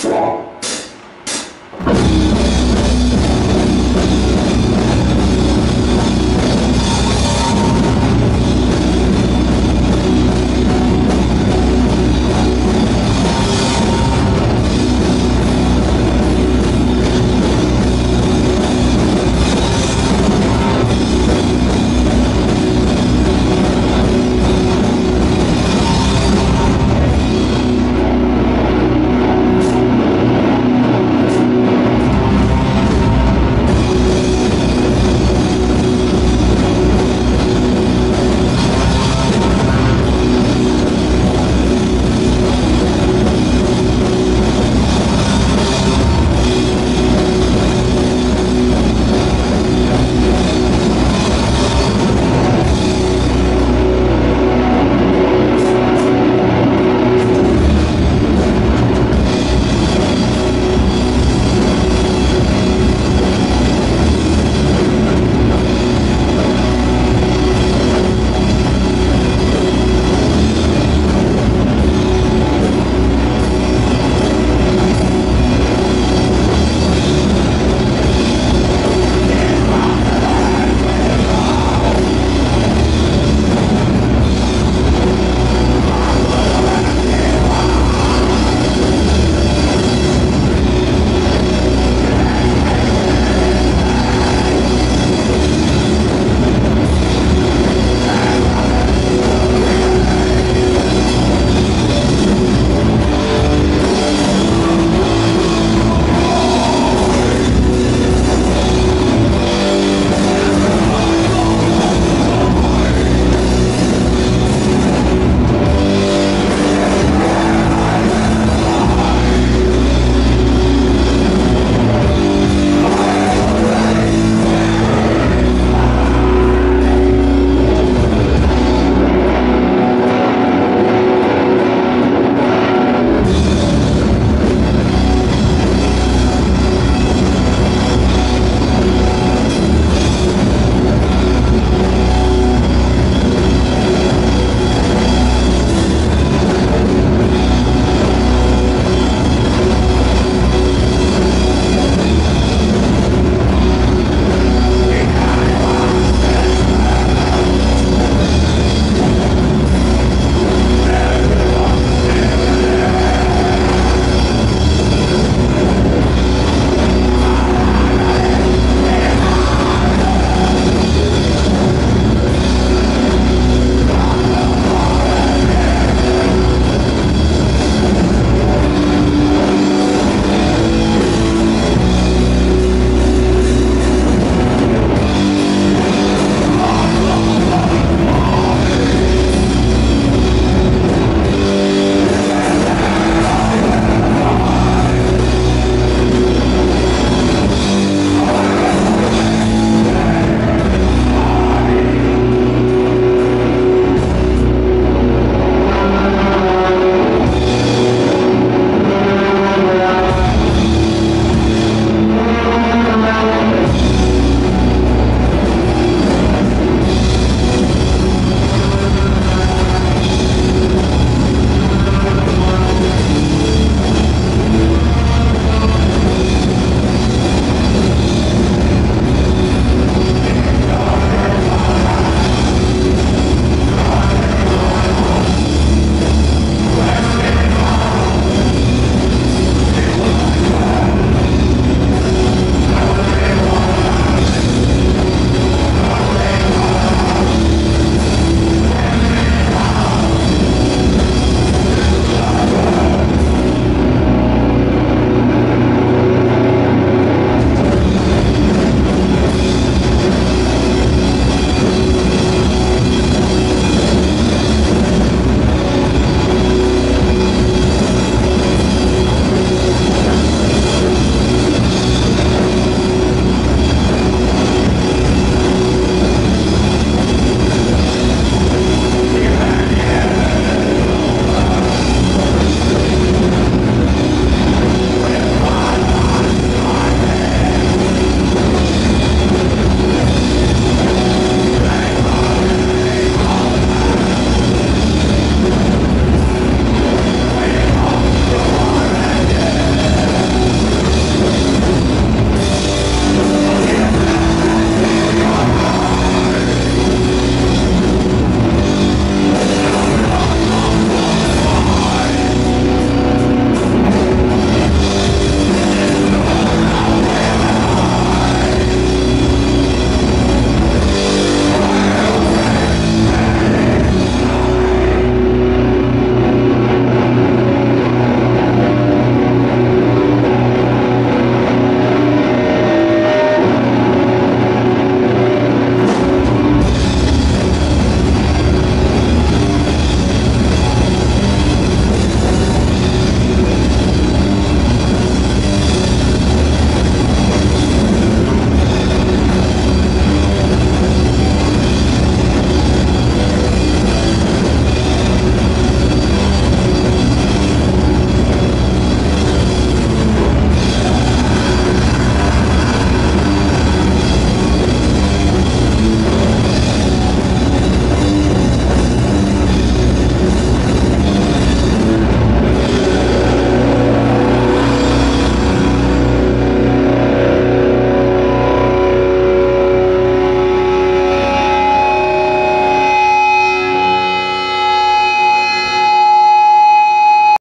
Fuck!